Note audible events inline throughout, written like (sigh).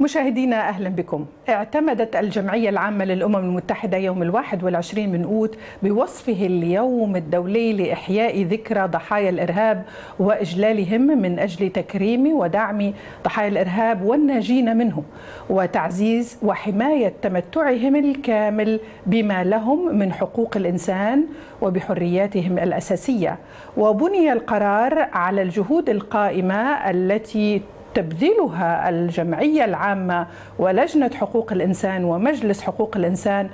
مشاهدينا أهلا بكم. اعتمدت الجمعية العامة للأمم المتحدة يوم الواحد والعشرين من أوت بوصفه اليوم الدولي لإحياء ذكرى ضحايا الإرهاب وإجلالهم من أجل تكريم ودعم ضحايا الإرهاب والناجين منه وتعزيز وحماية تمتعهم الكامل بما لهم من حقوق الإنسان وبحرياتهم الأساسية. وبني القرار على الجهود القائمة التي تبذلها الجمعية العامة ولجنة حقوق الإنسان ومجلس حقوق الإنسان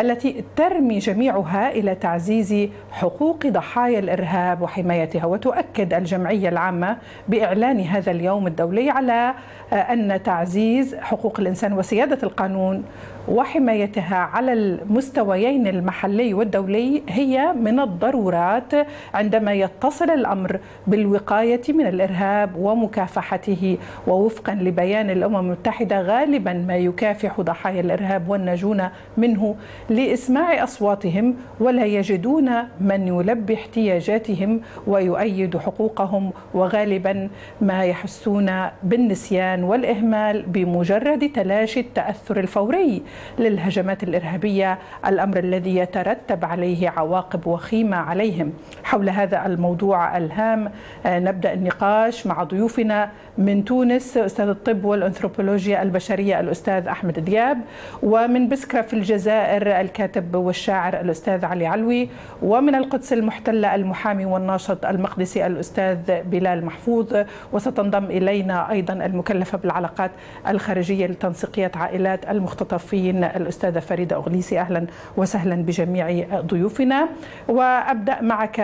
التي ترمي جميعها إلى تعزيز حقوق ضحايا الإرهاب وحمايتها. وتؤكد الجمعية العامة بإعلان هذا اليوم الدولي على أن تعزيز حقوق الإنسان وسيادة القانون وحمايتها على المستويين المحلي والدولي هي من الضرورات عندما يتصل الأمر بالوقاية من الإرهاب ومكافحته ووفقا لبيان الأمم المتحدة غالبا ما يكافح ضحايا الإرهاب والناجون منه لإسماع أصواتهم ولا يجدون من يلبي احتياجاتهم ويؤيد حقوقهم وغالبا ما يحسون بالنسيان والإهمال بمجرد تلاشي التأثر الفوري. للهجمات الإرهابية الأمر الذي يترتب عليه عواقب وخيمة عليهم. حول هذا الموضوع الهام نبدأ النقاش مع ضيوفنا من تونس أستاذ الطب والأنثروبولوجيا البشرية الأستاذ أحمد دياب ومن بسكرة في الجزائر الكاتب والشاعر الأستاذ علي علوي ومن القدس المحتله المحامي والناشط المقدسي الأستاذ بلال محفوظ وستنضم إلينا أيضا المكلفة بالعلاقات الخارجية لتنسيقية عائلات المختطفين. الأستاذة فريدة أغليسي أهلا وسهلا بجميع ضيوفنا. وأبدأ معك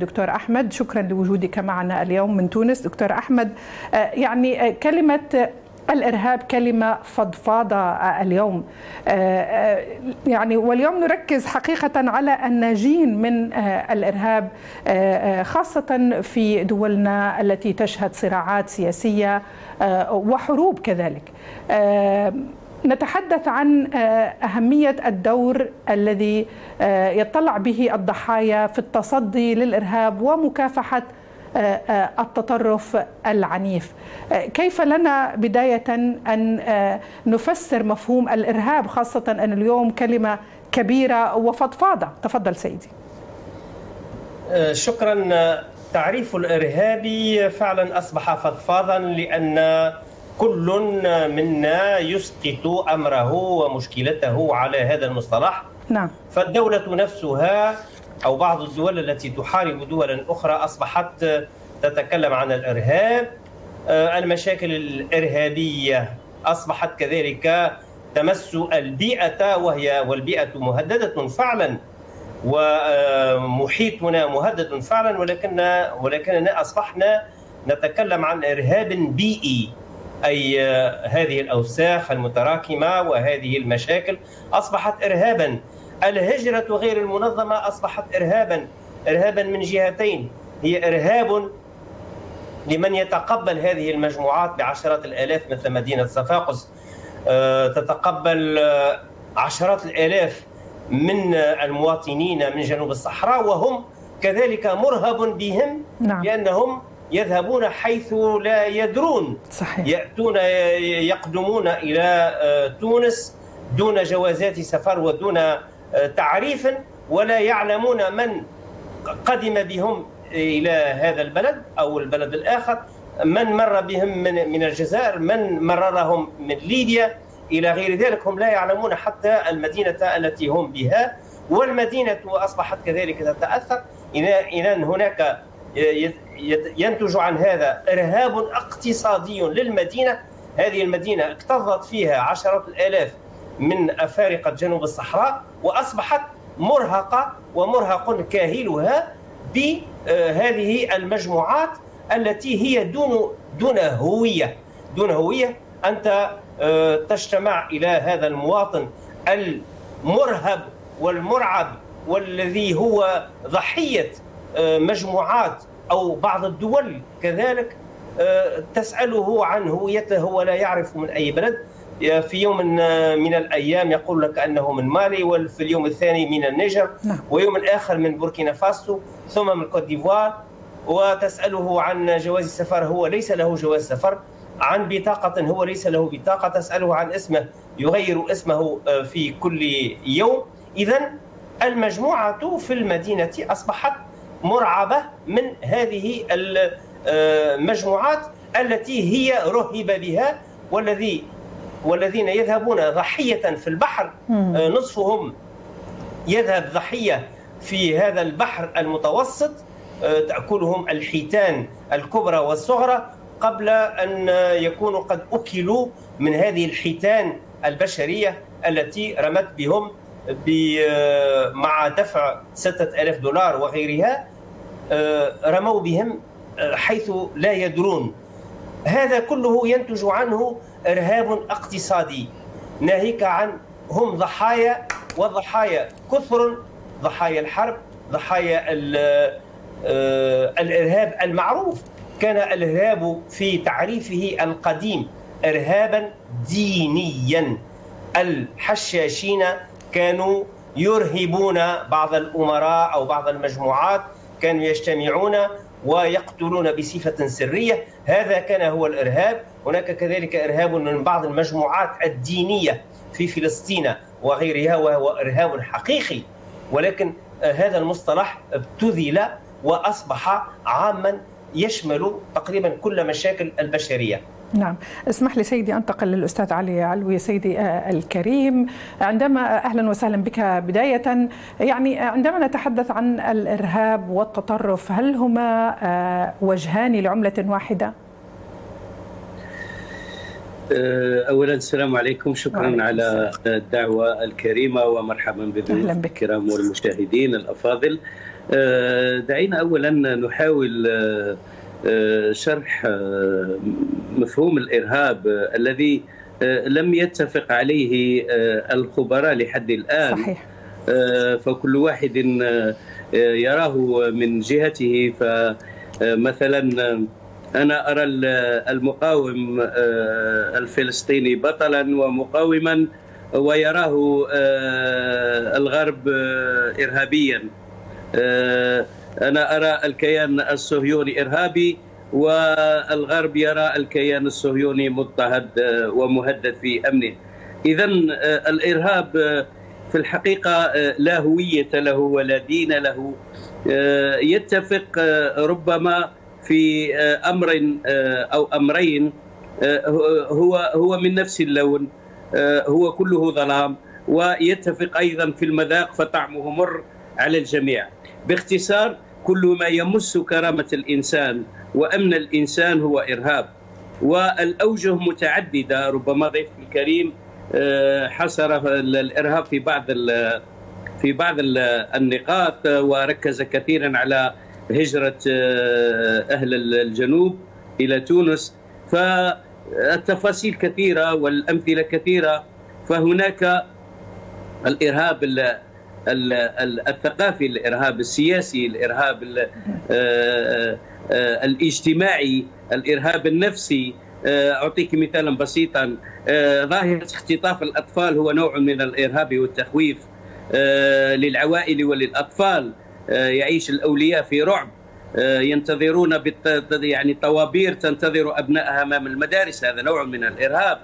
دكتور أحمد. شكرا لوجودك معنا اليوم من تونس. دكتور أحمد يعني كلمة الإرهاب كلمة فضفاضة اليوم. يعني واليوم نركز حقيقة على الناجين من الإرهاب خاصة في دولنا التي تشهد صراعات سياسية وحروب كذلك. نتحدث عن أهمية الدور الذي يطلع به الضحايا في التصدي للإرهاب ومكافحة التطرف العنيف. كيف لنا بداية أن نفسر مفهوم الإرهاب خاصة أن اليوم كلمة كبيرة وفضفاضة تفضل سيدي. شكرا. تعريف الإرهابي فعلا أصبح فضفاضا لأن كل منا يسقط أمره ومشكلته على هذا المصطلح. نعم. فالدولة نفسها أو بعض الدول التي تحارب دولا أخرى أصبحت تتكلم عن الإرهاب. المشاكل الإرهابية أصبحت كذلك تمس البيئة وهي والبيئة مهددة فعلا ومحيطنا مهدد فعلا ولكن ولكننا أصبحنا نتكلم عن إرهاب بيئي. أي هذه الأوساخ المتراكمة وهذه المشاكل أصبحت ارهابا. الهجرة غير المنظمة أصبحت ارهابا. ارهابا من جهتين. هي إرهاب لمن يتقبل هذه المجموعات بعشرات الآلاف مثل مدينة صفاقس. تتقبل عشرات الآلاف من المواطنين من جنوب الصحراء وهم كذلك مرهب بهم نعم. لأنهم يذهبون حيث لا يدرون. صحيح. يأتون يقدمون إلى تونس دون جوازات سفر ودون تعريف ولا يعلمون من قدم بهم إلى هذا البلد أو البلد الآخر. من مر بهم من, من الجزائر من مررهم من ليبيا إلى غير ذلك. هم لا يعلمون حتى المدينة التي هم بها. والمدينة أصبحت كذلك تتأثر. إذا هناك ينتج عن هذا إرهاب اقتصادي للمدينة. هذه المدينة اكتظت فيها عشرات الآلاف من أفارقة جنوب الصحراء وأصبحت مرهقة ومرهق كاهلها بهذه المجموعات التي هي دون دون هوية. دون هوية. أنت تجتمع إلى هذا المواطن المرهب والمرعب والذي هو ضحية مجموعات أو بعض الدول كذلك تسأله عن هويته ولا يعرف من أي بلد. في يوم من الأيام يقول لك أنه من مالي وفي اليوم الثاني من النيجر ويوم الآخر من بوركينا فاسو ثم من كوت ديفوار. وتسأله عن جواز السفر هو ليس له جواز سفر. عن بطاقة هو ليس له بطاقة. تسأله عن اسمه يغير اسمه في كل يوم. إذا المجموعة في المدينة أصبحت مرعبة من هذه المجموعات التي هي رهب بها والذي والذين يذهبون ضحية في البحر. نصفهم يذهب ضحية في هذا البحر المتوسط. تأكلهم الحيتان الكبرى والصغرى قبل أن يكونوا قد أكلوا من هذه الحيتان البشرية التي رمت بهم مع دفع ستة ألاف دولار وغيرها. رموا بهم حيث لا يدرون. هذا كله ينتج عنه إرهاب اقتصادي. ناهيك عن هم ضحايا وضحايا كثر ضحايا الحرب ضحايا الإرهاب المعروف. كان الإرهاب في تعريفه القديم إرهابا دينيا. الحشاشين كانوا يرهبون بعض الأمراء أو بعض المجموعات كانوا يجتمعون ويقتلون بصفة سرية. هذا كان هو الإرهاب. هناك كذلك إرهاب من بعض المجموعات الدينية في فلسطين وغيرها وهو إرهاب حقيقي. ولكن هذا المصطلح ابتذل وأصبح عاما يشمل تقريبا كل مشاكل البشرية. نعم. اسمح لي سيدي أنتقل للأستاذ علي علوي. سيدي الكريم عندما أهلا وسهلا بك. بداية يعني عندما نتحدث عن الإرهاب والتطرف هل هما وجهان لعملة واحدة؟ اولا السلام عليكم. شكرا وعليكم على الدعوة الكريمة ومرحبا بالضيوف الكرام والمشاهدين الأفاضل. دعينا اولا نحاول شرح مفهوم الإرهاب الذي لم يتفق عليه الخبراء لحد الآن. صحيح. فكل واحد يراه من جهته. فمثلا أنا أرى المقاوم الفلسطيني بطلا ومقاوما ويراه الغرب ارهابيا. أنا أرى الكيان الصهيوني إرهابي والغرب يرى الكيان الصهيوني مضطهد ومهدد في أمنه. اذا الإرهاب في الحقيقة لا هوية له ولا دين له. يتفق ربما في أمر أو أمرين. هو هو من نفس اللون هو كله ظلام. ويتفق أيضا في المذاق فطعمه مر. على الجميع. باختصار كل ما يمس كرامة الإنسان وأمن الإنسان هو إرهاب. والأوجه متعددة ربما ضيف الكريم حصر الإرهاب في بعض في بعض النقاط وركز كثيرا على هجرة أهل الجنوب إلى تونس. فالتفاصيل كثيرة والأمثلة كثيرة فهناك الإرهاب الثقافي الإرهاب السياسي الإرهاب الاجتماعي الإرهاب النفسي. أعطيك مثالا بسيطا. ظاهرة اختطاف الأطفال هو نوع من الإرهاب والتخويف للعوائل وللأطفال. يعيش الأولياء في رعب. ينتظرون يعني طوابير تنتظر أبنائها أمام المدارس. هذا نوع من الإرهاب.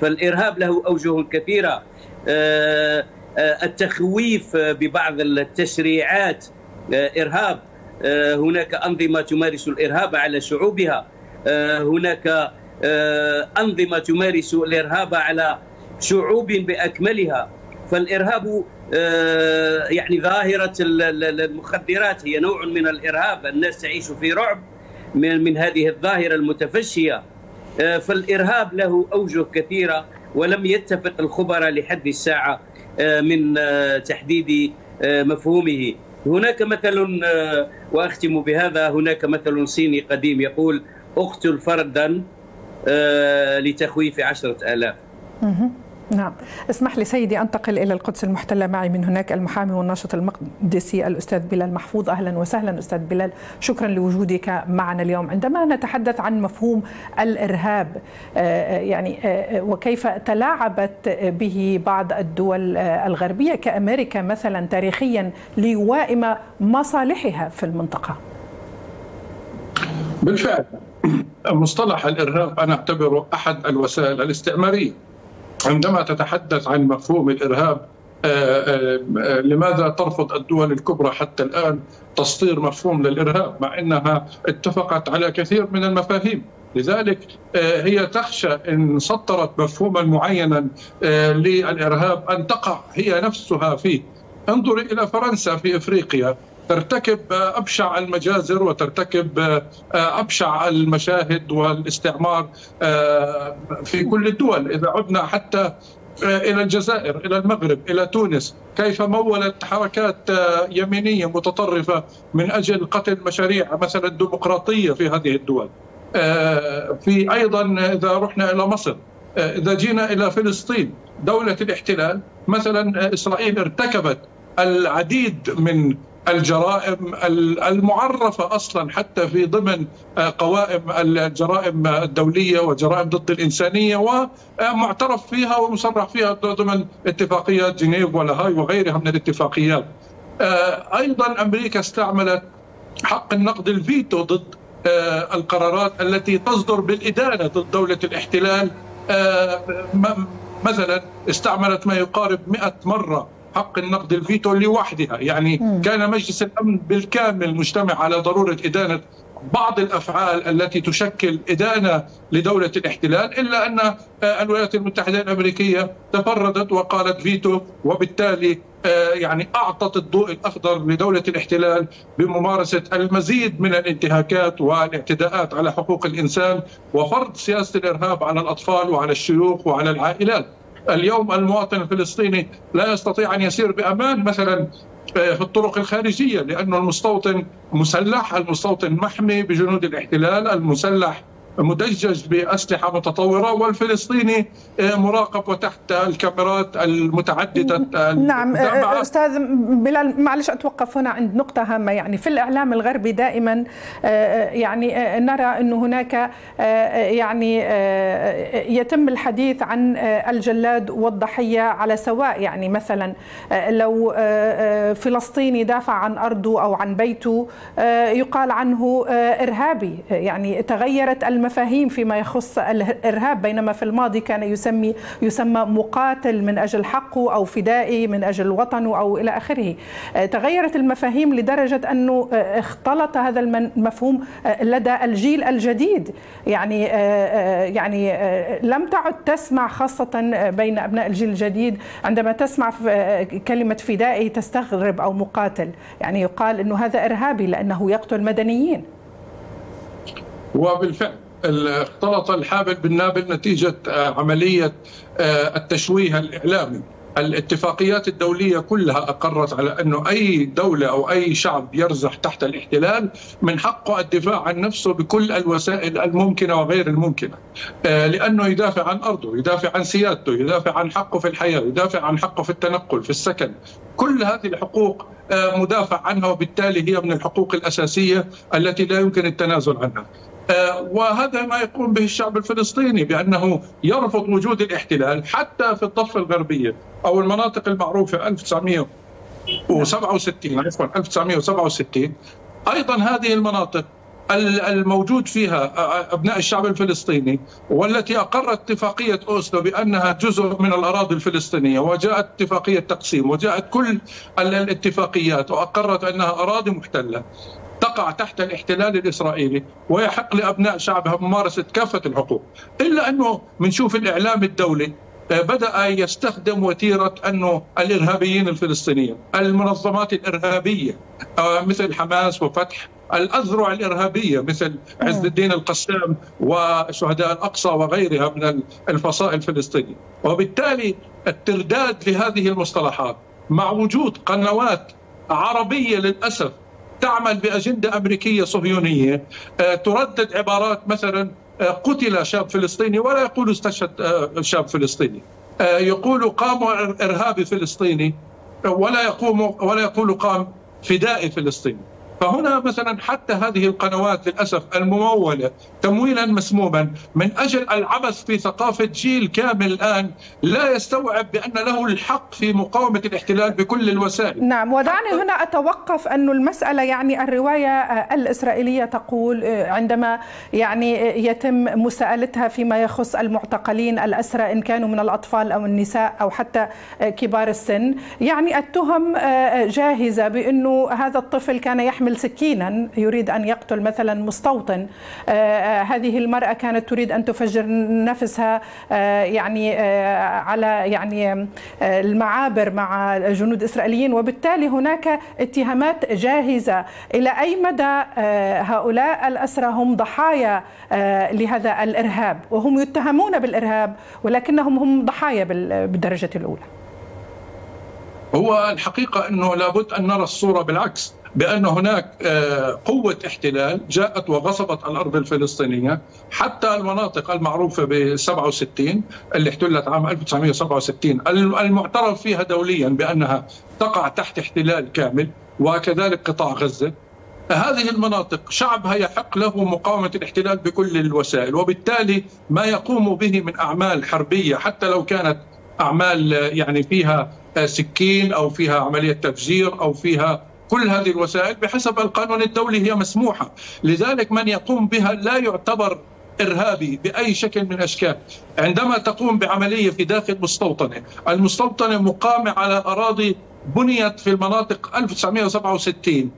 فالإرهاب له أوجه كثيرة. التخويف ببعض التشريعات. إرهاب. هناك أنظمة تمارس الإرهاب على شعوبها. هناك أنظمة تمارس الإرهاب على شعوب بأكملها. فالإرهاب يعني ظاهرة المخدرات هي نوع من الإرهاب. الناس تعيش في رعب من من هذه الظاهرة المتفشية. فالإرهاب له أوجه كثيرة. ولم يتفق الخبراء لحد الساعة من تحديد مفهومه. هناك مثل وأختم بهذا هناك مثل صيني قديم يقول اقتل فردا لتخويف عشرة آلاف. نعم. اسمح لي سيدي أنتقل إلى القدس المحتلة معي من هناك المحامي والناشط المقدسي الأستاذ بلال محفوظ. أهلا وسهلا أستاذ بلال. شكرا لوجودك معنا اليوم. عندما نتحدث عن مفهوم الإرهاب يعني وكيف تلاعبت به بعض الدول الغربية كأمريكا مثلا تاريخيا ليوائم مصالحها في المنطقة؟ بالفعل. مصطلح الإرهاب أنا أعتبره أحد الوسائل الاستعمارية. عندما تتحدث عن مفهوم الإرهاب لماذا ترفض الدول الكبرى حتى الآن تصدير مفهوم للإرهاب مع إنها اتفقت على كثير من المفاهيم؟ لذلك هي تخشى إن سطرت مفهوما معينا للإرهاب أن تقع هي نفسها فيه. انظري إلى فرنسا في إفريقيا. ترتكب أبشع المجازر وترتكب أبشع المشاهد والاستعمار في كل الدول. إذا عدنا حتى إلى الجزائر إلى المغرب إلى تونس كيف مولت حركات يمينية متطرفة من أجل قتل مشاريع مثلا الديمقراطيه في هذه الدول؟ في أيضا إذا رحنا إلى مصر إذا جينا إلى فلسطين دولة الاحتلال مثلا إسرائيل ارتكبت العديد من الجرائم المعرفة أصلا حتى في ضمن قوائم الجرائم الدولية وجرائم ضد الإنسانية ومعترف فيها ومصرح فيها ضمن اتفاقيات جنيف ولاهاي وغيرها من الاتفاقيات. أيضا أمريكا استعملت حق النقض الفيتو ضد القرارات التي تصدر بالإدانة ضد دولة الاحتلال. مثلا استعملت ما يقارب 100 مرة حق النقض الفيتو لوحدها يعني م. كان مجلس الأمن بالكامل مجتمع على ضرورة إدانة بعض الأفعال التي تشكل إدانة لدولة الاحتلال إلا أن الولايات المتحدة الأمريكية تفردت وقالت فيتو وبالتالي يعني أعطت الضوء الأخضر لدولة الاحتلال بممارسة المزيد من الانتهاكات والاعتداءات على حقوق الإنسان وفرض سياسة الإرهاب على الأطفال وعلى الشيوخ وعلى العائلات. اليوم المواطن الفلسطيني لا يستطيع أن يسير بأمان مثلا في الطرق الخارجية لأنه المستوطن مسلح، المستوطن محمي بجنود الاحتلال، المسلح مدجج بأسلحة متطورة والفلسطيني مراقب وتحت الكاميرات المتعددة نعم أستاذ بلال معلش أتوقف هنا عند نقطة هامة. يعني في الإعلام الغربي دائما يعني نرى انه هناك يعني يتم الحديث عن الجلاد والضحية على سواء. يعني مثلا لو فلسطيني دافع عن أرضه أو عن بيته يقال عنه إرهابي. يعني تغيرت المفاهيم فيما يخص الإرهاب بينما في الماضي كان يسمي يسمى مقاتل من أجل حقه أو فدائي من أجل وطنه أو إلى آخره. تغيرت المفاهيم لدرجة أنه اختلط هذا المفهوم لدى الجيل الجديد يعني يعني لم تعد تسمع خاصة بين أبناء الجيل الجديد عندما تسمع كلمة فدائي تستغرب أو مقاتل يعني يقال إنه هذا إرهابي لأنه يقتل مدنيين. وبالفعل اختلط الحابل بالنابل نتيجة عملية التشويه الإعلامي. الاتفاقيات الدولية كلها أقرت على أنه أي دولة أو أي شعب يرزح تحت الاحتلال من حقه الدفاع عن نفسه بكل الوسائل الممكنة وغير الممكنة. لأنه يدافع عن أرضه يدافع عن سيادته يدافع عن حقه في الحياة يدافع عن حقه في التنقل في السكن. كل هذه الحقوق مدافع عنها وبالتالي هي من الحقوق الأساسية التي لا يمكن التنازل عنها. وهذا ما يقوم به الشعب الفلسطيني بأنه يرفض وجود الاحتلال حتى في الضفة الغربية أو المناطق المعروفة 1967 عفوا 1967 أيضا هذه المناطق الموجود فيها أبناء الشعب الفلسطيني والتي أقرت اتفاقية أوسلو بأنها جزء من الأراضي الفلسطينية وجاءت اتفاقية تقسيم وجاءت كل الاتفاقيات وأقرت أنها أراضي محتلة. تقع تحت الاحتلال الإسرائيلي ويحق لأبناء شعبها ممارسه كافة الحقوق، إلا أنه بنشوف الإعلام الدولي بدأ يستخدم وتيرة أنه الإرهابيين الفلسطينيين، المنظمات الإرهابية مثل حماس وفتح، الأذرع الإرهابية مثل عز الدين القسام وشهداء الأقصى وغيرها من الفصائل الفلسطينية، وبالتالي الترداد لهذه المصطلحات مع وجود قنوات عربية للأسف تعمل بأجندة أمريكية صهيونية تردد عبارات مثلا قتل شاب فلسطيني ولا يقول استشهد شاب فلسطيني. يقول قام إرهابي فلسطيني ولا يقوم ولا يقول قام فدائي فلسطيني. فهنا مثلا حتى هذه القنوات للأسف الممولة تمويلا مسموما من أجل العبث في ثقافة جيل كامل الآن لا يستوعب بأن له الحق في مقاومة الاحتلال بكل الوسائل. نعم ودعني هنا أتوقف أن المسألة يعني الرواية الإسرائيلية تقول عندما يعني يتم مساءلتها فيما يخص المعتقلين الأسرى إن كانوا من الأطفال أو النساء أو حتى كبار السن يعني التهم جاهزة بأنه هذا الطفل كان يحمل سكينا يريد أن يقتل مثلا مستوطن. هذه المرأة كانت تريد أن تفجر نفسها يعني على يعني المعابر مع جنود إسرائيليين. وبالتالي هناك اتهامات جاهزة. إلى أي مدى هؤلاء الأسرى هم ضحايا لهذا الإرهاب؟ وهم يتهمون بالإرهاب ولكنهم هم ضحايا بالدرجة الأولى. هو الحقيقة أنه لابد أن نرى الصورة بالعكس بأن هناك قوة احتلال جاءت وغصبت الأرض الفلسطينية حتى المناطق المعروفة ب 67 اللي احتلت عام 1967 المعترف فيها دوليا بأنها تقع تحت احتلال كامل وكذلك قطاع غزة. هذه المناطق شعبها يحق له مقاومة الاحتلال بكل الوسائل وبالتالي ما يقوم به من أعمال حربية حتى لو كانت أعمال يعني فيها سكين أو فيها عملية تفجير أو فيها كل هذه الوسائل بحسب القانون الدولي هي مسموحة. لذلك من يقوم بها لا يعتبر إرهابي بأي شكل من الأشكال. عندما تقوم بعملية في داخل مستوطنة المستوطنة مقامة على أراضي بنيت في المناطق 1967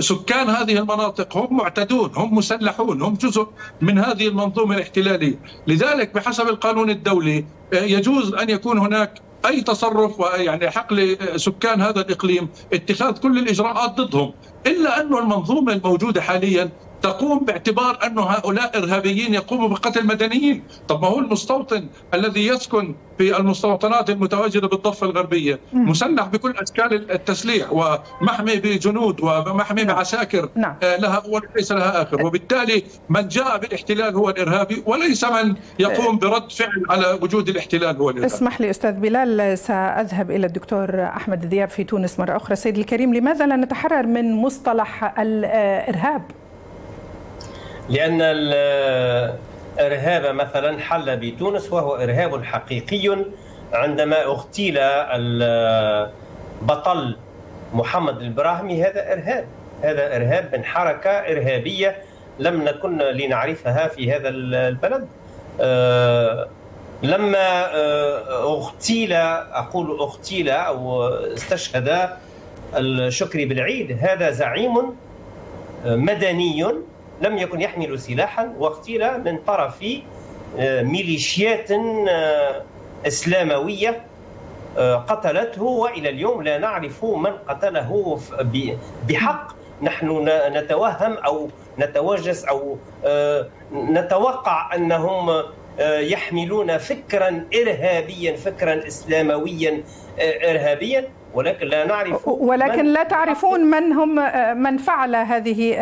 سكان هذه المناطق هم معتدون هم مسلحون هم جزء من هذه المنظومة الاحتلالية. لذلك بحسب القانون الدولي يجوز أن يكون هناك أي تصرف يعني حق لسكان هذا الإقليم اتخاذ كل الإجراءات ضدهم. إلا انه المنظومة الموجودة حاليا تقوم باعتبار أن هؤلاء إرهابيين يقوموا بقتل مدنيين. طب ما هو المستوطن الذي يسكن في المستوطنات المتواجدة بالضفة الغربية؟ مسلح بكل أشكال التسليح ومحمي بجنود ومحمي بعساكر نعم. لها أول ليس لها آخر. وبالتالي من جاء بالاحتلال هو الإرهابي وليس من يقوم برد فعل على وجود الاحتلال هو الإرهابي. اسمح لي أستاذ بلال سأذهب إلى الدكتور أحمد دياب في تونس مرة أخرى. سيد الكريم لماذا لا نتحرر من مصطلح الإرهاب؟ لأن الإرهاب مثلا حل بتونس وهو إرهاب حقيقي عندما اغتيل البطل محمد البراهمي. هذا إرهاب. هذا إرهاب من حركة إرهابية لم نكن لنعرفها في هذا البلد. لما اغتيل أقول اغتيل أو استشهد الشكري بالعيد هذا زعيم مدني لم يكن يحمل سلاحا واغتيل من طرف ميليشيات إسلاموية قتلته وإلى اليوم لا نعرف من قتله بحق. نحن نتوهم أو نتوجس أو نتوقع أنهم يحملون فكرا ارهابيا فكرا اسلامويا ارهابيا. ولكن لا نعرف ولكن لا تعرفون من هم من فعل هذه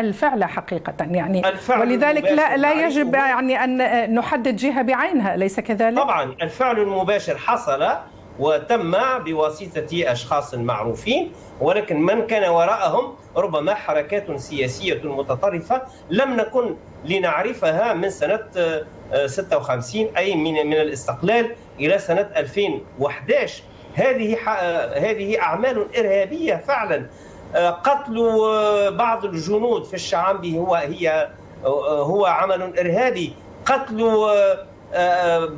الفعلة حقيقة. يعني الفعل ولذلك لا لا يجب يعني أن نحدد جهة بعينها أليس كذلك؟ طبعا الفعل المباشر حصل وتم بواسطة أشخاص معروفين ولكن من كان وراءهم ربما حركات سياسية متطرفة لم نكن لنعرفها من سنة 56 أي من من الاستقلال إلى سنة 2011 هذه هذه أعمال إرهابية فعلا. قتل بعض الجنود في الشعب هو هي هو عمل إرهابي. قتل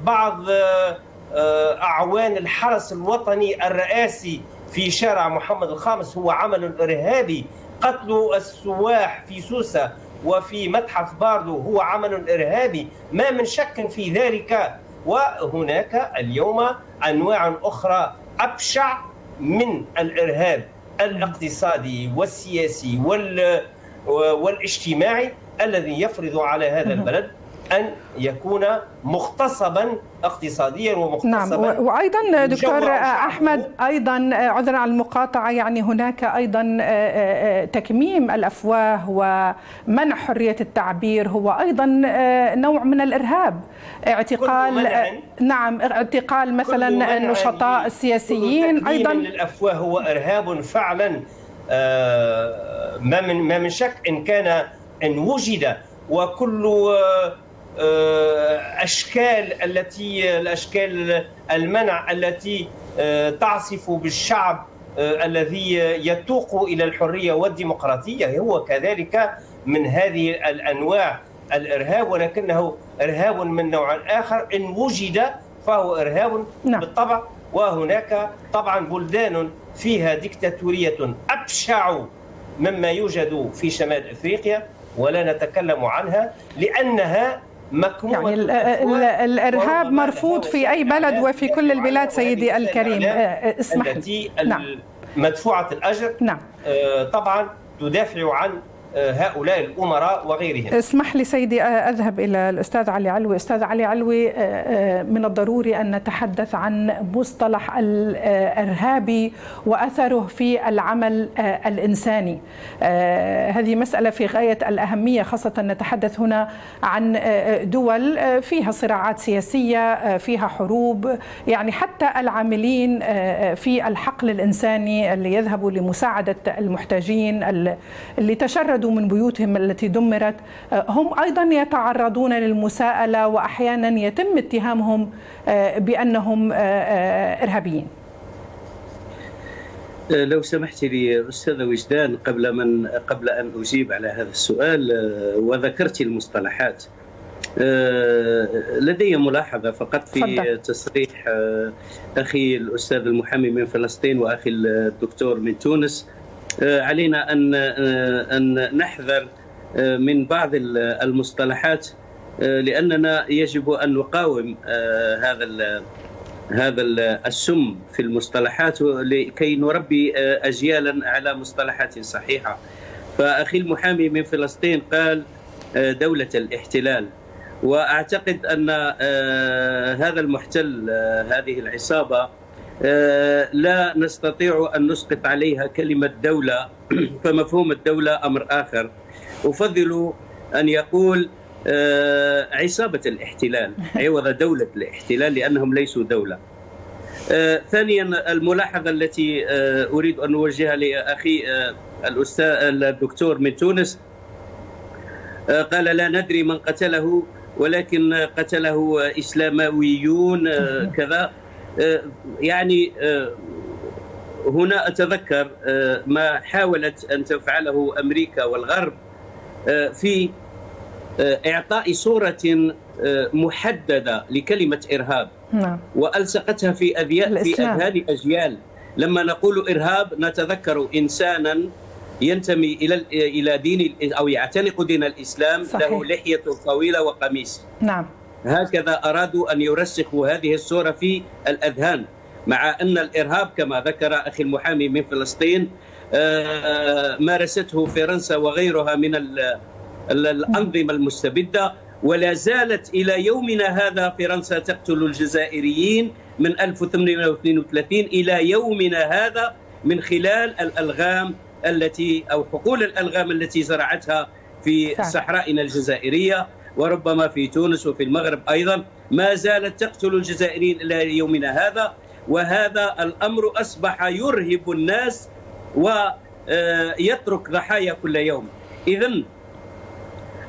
بعض أعوان الحرس الوطني الرئاسي في شارع محمد الخامس هو عمل إرهابي. قتل السواح في سوسة وفي متحف باردو هو عمل إرهابي. ما من شك في ذلك. وهناك اليوم أنواع أخرى أبشع من الإرهاب الاقتصادي والسياسي وال والاجتماعي الذي يفرض على هذا البلد أن يكون مغتصبا اقتصاديا ومغتصبا نعم وأيضا دكتور أحمد أيضا عذرا على المقاطعة يعني هناك أيضا تكميم الأفواه ومنع حرية التعبير هو أيضا نوع من الإرهاب. اعتقال نعم اعتقال مثلا النشطاء السياسيين أيضا. الأفواه هو إرهاب فعلا ما من ما من شك إن كان إن وجد وكل أشكال التي الأشكال المنع التي تعصف بالشعب الذي يتوق إلى الحرية والديمقراطية هو كذلك من هذه الأنواع الإرهاب ولكنه إرهاب من نوع آخر إن وجد فهو إرهاب نعم. بالطبع وهناك طبعا بلدان فيها ديكتاتورية أبشع مما يوجد في شمال إفريقيا ولا نتكلم عنها لأنها يعني الإرهاب مرفوض في أي بلد وفي كل البلاد سيدي الكريم اسمح التي نعم. مدفوعه الأجر نعم. طبعا تدافع عن هؤلاء الأمراء وغيرهم. اسمح لي سيدي أذهب إلى الأستاذ علي علوي. أستاذ علي علوي من الضروري أن نتحدث عن مصطلح الارهابي وأثره في العمل الإنساني. هذه مسألة في غاية الأهمية خاصة نتحدث هنا عن دول فيها صراعات سياسية فيها حروب. يعني حتى العاملين في الحقل الإنساني اللي يذهبوا لمساعدة المحتاجين اللي تشردوا من بيوتهم التي دمرت هم أيضا يتعرضون للمساءلة واحيانا يتم اتهامهم بأنهم إرهابيين. لو سمحت لي أستاذة وجدان قبل من قبل أن أجيب على هذا السؤال وذكرت المصطلحات لدي ملاحظة فقط في فضل. تصريح أخي الأستاذ المحامي من فلسطين وأخي الدكتور من تونس علينا أن أن نحذر من بعض المصطلحات لأننا يجب أن نقاوم هذا هذا السم في المصطلحات لكي نربي اجيالا على مصطلحات صحيحة. فأخي المحامي من فلسطين قال دولة الاحتلال. وأعتقد أن هذا المحتل هذه العصابة لا نستطيع أن نسقط عليها كلمة دولة. (clears throat) فمفهوم الدولة أمر آخر. أفضل أن يقول عصابة الاحتلال. (laughs) عوض دولة الاحتلال لأنهم ليسوا دولة. ثانيا الملاحظة التي أريد أن أوجهها لأخي الأستاذ الدكتور من تونس. قال لا ندري من قتله ولكن قتله اسلامويون (laughs) كذا. يعني هنا أتذكر ما حاولت أن تفعله أمريكا والغرب في إعطاء صورة محددة لكلمة إرهاب. نعم. وألصقتها في في أذهان اجيال لما نقول إرهاب نتذكر إنسانا ينتمي إلى إلى دين أو يعتنق دين الإسلام صحيح. له لحية طويلة وقميص. نعم. هكذا أرادوا أن يرسخوا هذه الصورة في الأذهان مع أن الإرهاب كما ذكر أخي المحامي من فلسطين مارسته فرنسا وغيرها من الأنظمة المستبدة ولا زالت إلى يومنا هذا فرنسا تقتل الجزائريين من 1832 إلى يومنا هذا من خلال الألغام التي أو حقول الألغام التي زرعتها في صحرائنا الجزائرية. وربما في تونس وفي المغرب أيضا ما زالت تقتل الجزائريين إلى يومنا هذا وهذا الأمر أصبح يرهب الناس ويترك ضحايا كل يوم. اذا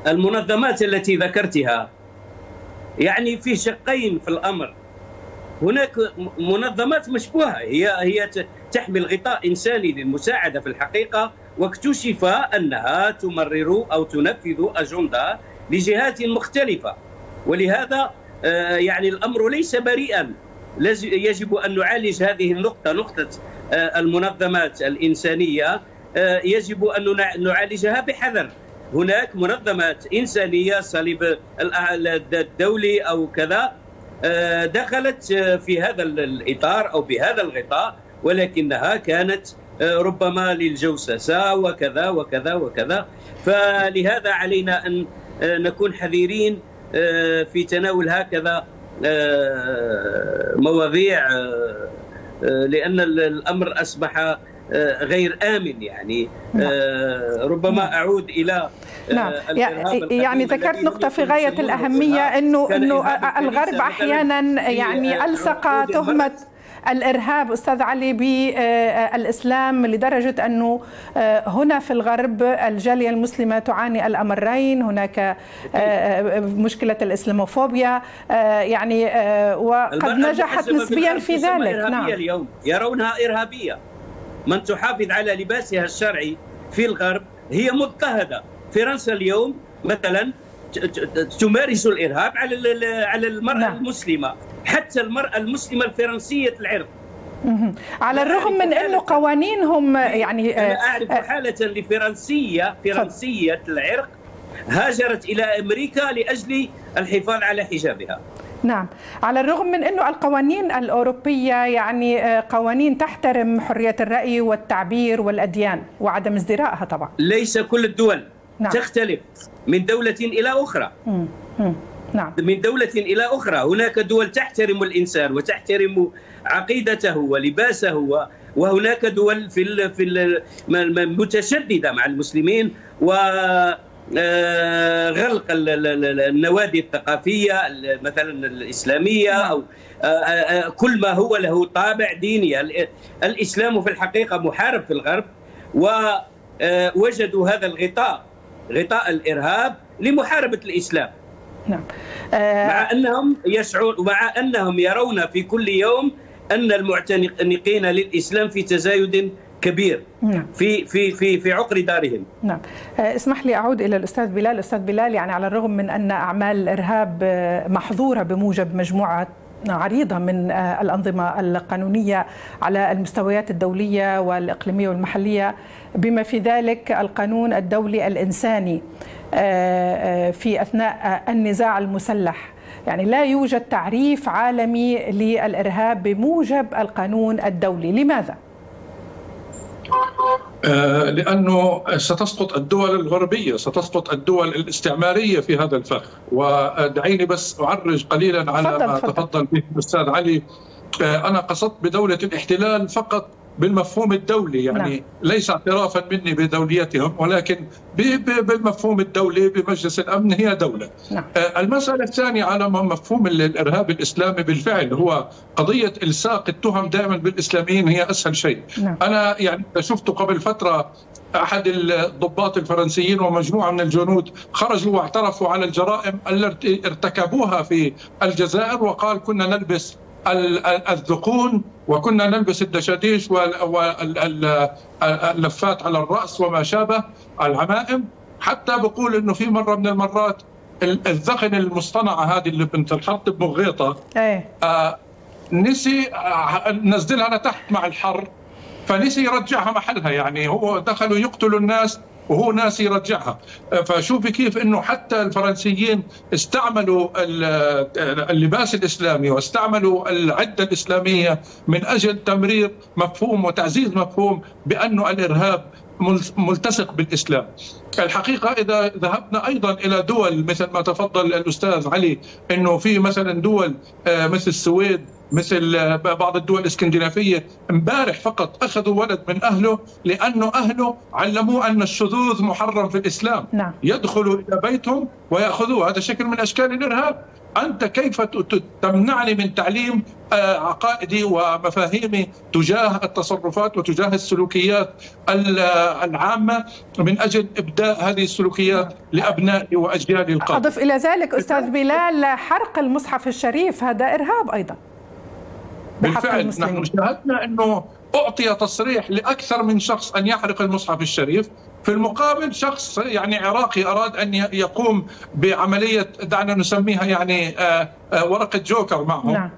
المنظمات التي ذكرتها يعني في شقين في الأمر. هناك منظمات مشبوهة هي هي تحمل غطاء انساني للمساعدة في الحقيقة واكتشف أنها تمرر أو تنفذ أجندة لجهات مختلفة. ولهذا يعني الأمر ليس بريئا. يجب أن نعالج هذه النقطة نقطة المنظمات الإنسانية. يجب أن نعالجها بحذر. هناك منظمات إنسانية صليب الدولي أو كذا دخلت في هذا الإطار أو بهذا الغطاء. ولكنها كانت ربما للجوسسه وكذا وكذا وكذا. فلهذا علينا أن نكون حذرين في تناول هكذا مواضيع لأن الأمر أصبح غير آمن يعني. ربما أعود إلى نعم. يعني ذكرت نقطة في غاية الأهمية انه إنه الغرب أحيانا يعني ألصق تهمة الإرهاب أستاذ علي بالإسلام لدرجة أنه هنا في الغرب الجالية المسلمة تعاني الأمرين هناك مشكلة الإسلاموفوبيا يعني وقد نجحت نسبيا في ذلك. نعم. اليوم يرونها إرهابية. من تحافظ على لباسها الشرعي في الغرب هي مضطهدة. فرنسا اليوم مثلا تمارس الإرهاب على على المرأة نعم. المسلمة. حتى المرأة المسلمة الفرنسية العرق على الرغم من أنه قوانينهم يعني أنا اعرف حالة لفرنسيه فرنسية العرق هاجرت إلى أمريكا لأجل الحفاظ على حجابها. نعم. على الرغم من أنه القوانين الأوروبية يعني قوانين تحترم حرية الرأي والتعبير والأديان وعدم ازدراءها طبعا. ليس كل الدول نعم. تختلف من دولة إلى أخرى. مم. مم. نعم. من دولة إلى أخرى. هناك دول تحترم الإنسان وتحترم عقيدته ولباسه وهناك دول في في متشددة مع المسلمين و غلق النوادي الثقافية مثلا الإسلامية أو كل ما هو له طابع ديني. الإسلام في الحقيقة محارب في الغرب ووجدوا هذا الغطاء غطاء الإرهاب لمحاربة الإسلام. نعم. مع أنهم يسعون ومع أنهم يرون في كل يوم أن المعتنقين للإسلام في تزايد كبير نعم. في في في في عقر دارهم. نعم. اسمح لي أعود إلى الأستاذ بلال. الاستاذ بلال يعني على الرغم من أن أعمال الارهاب محظورة بموجب مجموعة عريضة من الأنظمة القانونية على المستويات الدولية والإقليمية والمحلية بما في ذلك القانون الدولي الإنساني. في أثناء النزاع المسلح. يعني لا يوجد تعريف عالمي للإرهاب بموجب القانون الدولي. لماذا؟ لأنه ستسقط الدول الغربية ستسقط الدول الاستعمارية في هذا الفخ. ودعيني بس أعرج قليلا على فضل ما فضل. تفضل به الأستاذ علي. أنا قصدت بدولة الاحتلال فقط بالمفهوم الدولي يعني نعم. ليس اعترافا مني بدوليتهم ولكن بالمفهوم الدولي بمجلس الأمن هي دولة. نعم. المسألة الثانية على مفهوم الإرهاب الإسلامي بالفعل هو قضية الصاق التهم دائما بالإسلاميين هي أسهل شيء. نعم. أنا يعني شفت قبل فترة أحد الضباط الفرنسيين ومجموعة من الجنود خرجوا واعترفوا على الجرائم التي ارتكبوها في الجزائر وقال كنا نلبس الذقون وكنا نلبس الدشاديش واللفات على الرأس وما شابه العمائم حتى بقول إنه في مرة من المرات الذقن المصطنعة هذه اللي بتنحط بمغيطة إيه. آه نسي آه نزلها لتحت مع الحر فنسي يرجعها محلها يعني هو دخلوا يقتلوا الناس وهو ناس يرجعها فشوفي كيف إنه حتى الفرنسيين استعملوا اللباس الإسلامي واستعملوا العدة الإسلامية من أجل تمرير مفهوم وتعزيز مفهوم بانه الإرهاب ملتصق بالإسلام. الحقيقة إذا ذهبنا أيضا إلى دول مثل ما تفضل الأستاذ علي إنه في مثلا دول مثل السويد مثل بعض الدول الإسكندنافية امبارح فقط أخذوا ولد من أهله لأنه أهله علموه أن الشذوذ محرم في الإسلام نعم. يدخلوا إلى بيتهم ويأخذوه هذا شكل من أشكال الإرهاب أنت كيف تمنعني من تعليم عقائدي ومفاهيمي تجاه التصرفات وتجاه السلوكيات العامة من أجل إبداء هذه السلوكيات لأبنائي وأجيالي القادمه. أضف إلى ذلك أستاذ بلال حرق المصحف الشريف هذا إرهاب أيضا. بالفعل نحن شاهدنا إنه أعطي تصريح لأكثر من شخص أن يحرق المصحف الشريف. في المقابل شخص يعني عراقي أراد أن يقوم بعملية دعنا نسميها يعني ورقة جوكر معهم نعم.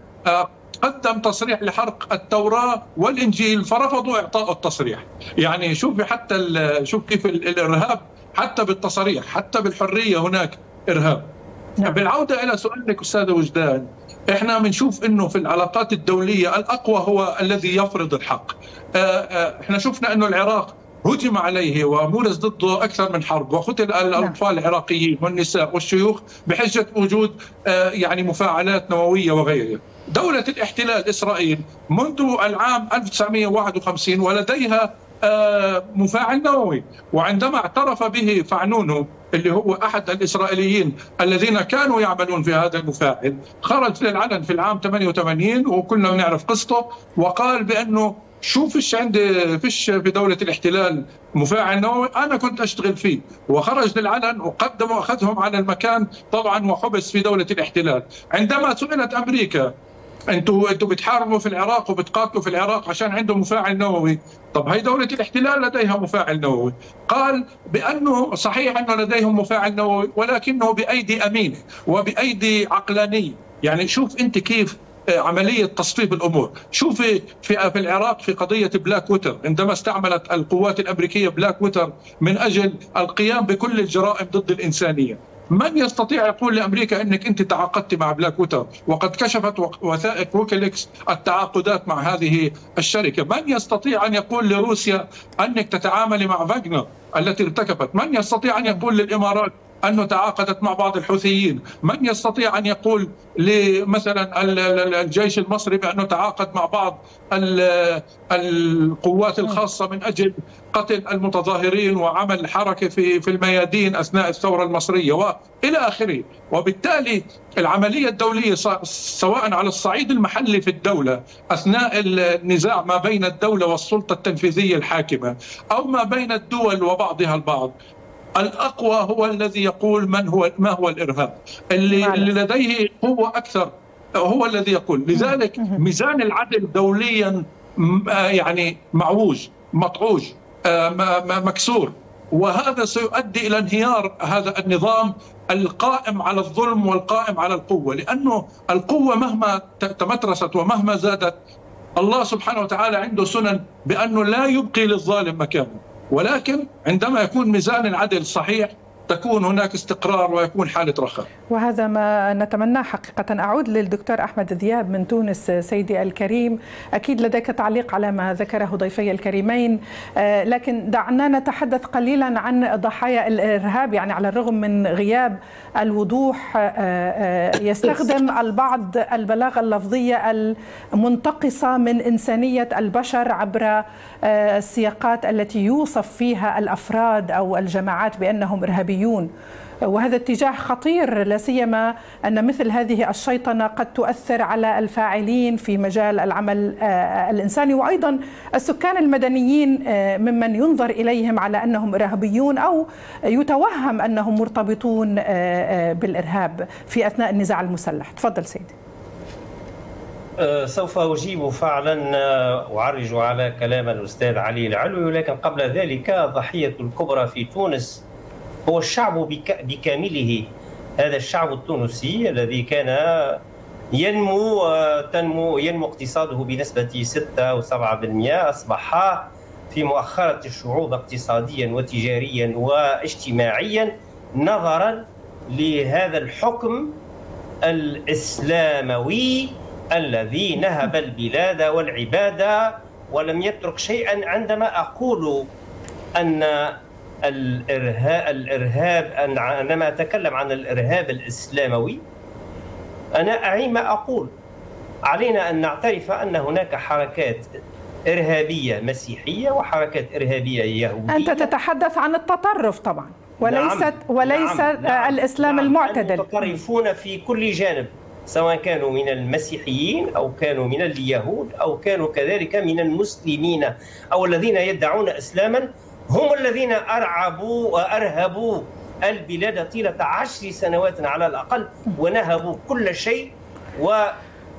قدم تصريح لحرق التوراة والإنجيل فرفضوا إعطاء التصريح. يعني شوفي حتى شوف كيف الإرهاب حتى بالتصريح حتى بالحرية هناك إرهاب. نعم. بالعودة إلى سؤالك أستاذ وجدان إحنا بنشوف إنه في العلاقات الدولية الأقوى هو الذي يفرض الحق إحنا شفنا إنه العراق هجم عليه ومورس ضده أكثر من حرب وقتل الأطفال العراقيين والنساء والشيوخ بحجه وجود يعني مفاعلات نووية وغيرها. دولة الاحتلال إسرائيل منذ العام 1951 ولديها مفاعل نووي. وعندما اعترف به فعنونه اللي هو أحد الإسرائيليين الذين كانوا يعملون في هذا المفاعل خرج للعلن في العام 88 وكلنا بنعرف قصته وقال بأنه شو فيش عندي فيش في دولة الاحتلال مفاعل نووي أنا كنت أشتغل فيه. وخرج للعلن وقدم وأخذهم على المكان طبعا وحبس في دولة الاحتلال. عندما سئلت أمريكا أنتوا أنتوا بتحاربوا في العراق وبتقاتلوا في العراق عشان عندهم مفاعل نووي، طب هي دولة الاحتلال لديها مفاعل نووي، قال بأنه صحيح أنه لديهم مفاعل نووي ولكنه بأيدي امين وبأيدي عقلانية، يعني شوف أنت كيف عملية تصفيف الأمور، شوفي في في العراق في قضية بلاك ووتر عندما استعملت القوات الأمريكية بلاك ووتر من أجل القيام بكل الجرائم ضد الإنسانية، من يستطيع يقول لأمريكا إنك أنت تعاقدت مع بلاك ووتر وقد كشفت وثائق ويكيليكس التعاقدات مع هذه الشركة، من يستطيع أن يقول لروسيا أنك تتعاملي مع فاغنر التي ارتكبت، من يستطيع أن يقول للإمارات أنه تعاقدت مع بعض الحوثيين، من يستطيع أن يقول لمثلا الجيش المصري بأنه تعاقد مع بعض القوات الخاصة من أجل قتل المتظاهرين وعمل حركة في في الميادين أثناء الثورة المصرية وإلى آخره، وبالتالي العملية الدولية سواء على الصعيد المحلي في الدولة أثناء النزاع ما بين الدولة والسلطة التنفيذية الحاكمة أو ما بين الدول وبعضها البعض الأقوى هو الذي يقول من هو ما هو الإرهاب. اللي, اللي لديه قوة أكثر هو الذي يقول. لذلك ميزان العدل دوليا يعني معوج مطعوج مكسور. وهذا سيؤدي إلى انهيار هذا النظام القائم على الظلم والقائم على القوة. لأنه القوة مهما تمترست ومهما زادت الله سبحانه وتعالى عنده سنن بأنه لا يبقي للظالم مكانه. ولكن عندما يكون ميزان العدل صحيح تكون هناك استقرار ويكون حالة رخاء. وهذا ما نتمناه حقيقة. أعود للدكتور أحمد ذياب من تونس سيدي الكريم. أكيد لديك تعليق على ما ذكره ضيفي الكريمين. لكن دعنا نتحدث قليلا عن ضحايا الإرهاب يعني على الرغم من غياب الوضوح يستخدم البعض البلاغة اللفظية المنتقصة من إنسانية البشر عبر السياقات التي يوصف فيها الأفراد أو الجماعات بأنهم إرهابيون. وهذا اتجاه خطير لا سيما أن مثل هذه الشيطنة قد تؤثر على الفاعلين في مجال العمل الانساني وأيضا السكان المدنيين ممن ينظر إليهم على أنهم إرهابيون أو يتوهم أنهم مرتبطون بالإرهاب في أثناء النزاع المسلح. تفضل سيدي. سوف أجيب فعلا أعرج على كلام الأستاذ علي العلوي لكن قبل ذلك ضحية الكبرى في تونس هو الشعب بكامله. هذا الشعب التونسي الذي كان ينمو تنمو ينمو اقتصاده بنسبة 6 أو 7% أصبح في مؤخرة الشعوب اقتصاديا وتجاريا واجتماعيا نظرا لهذا الحكم الإسلاموي. الذي نهب البلاد والعباد ولم يترك شيئا عندما أقول أن الارهاب الارهاب عندما أتكلم عن الإرهاب الإسلاموي أنا اعي ما أقول علينا أن نعترف أن هناك حركات إرهابية مسيحية وحركات إرهابية يهودية. أنت تتحدث عن التطرف طبعا وليست نعم وليس نعم نعم. الإسلام نعم المعتدل. المتطرفون في كل جانب. سواء كانوا من المسيحيين أو كانوا من اليهود أو كانوا كذلك من المسلمين أو الذين يدعون إسلاما هم الذين أرعبوا وأرهبوا البلاد طيلة عشر سنوات على الأقل ونهبوا كل شيء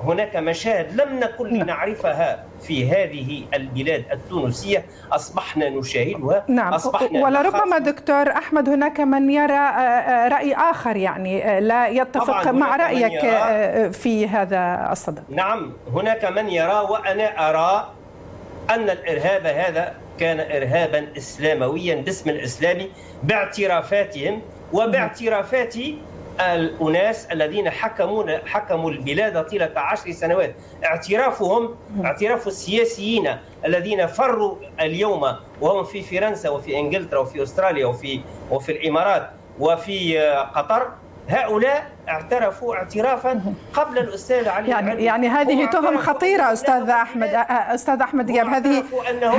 وهناك مشاهد لم نكن لنعرفها في هذه البلاد التونسية. أصبحنا نشاهدها نعم. أصبحنا ولربما دكتور أحمد هناك من يرى رأي آخر يعني لا يتفق مع رأيك في هذا الصدد. نعم هناك من يرى وأنا أرى أن الإرهاب هذا كان إرهابا إسلامويا باسم الإسلام باعترافاتهم وباعترافات الأناس الذين حكموا حكموا البلاد طيلة عشر سنوات. اعترافهم اعتراف السياسيين الذين فروا اليوم وهم في فرنسا وفي إنجلترا وفي أستراليا وفي وفي الإمارات وفي قطر. هؤلاء اعترفوا اعترافا قبل الأستاذ علي يعني. يعني هذه هم تهم خطيرة أستاذ أحمد. أستاذ أحمد دياب هذه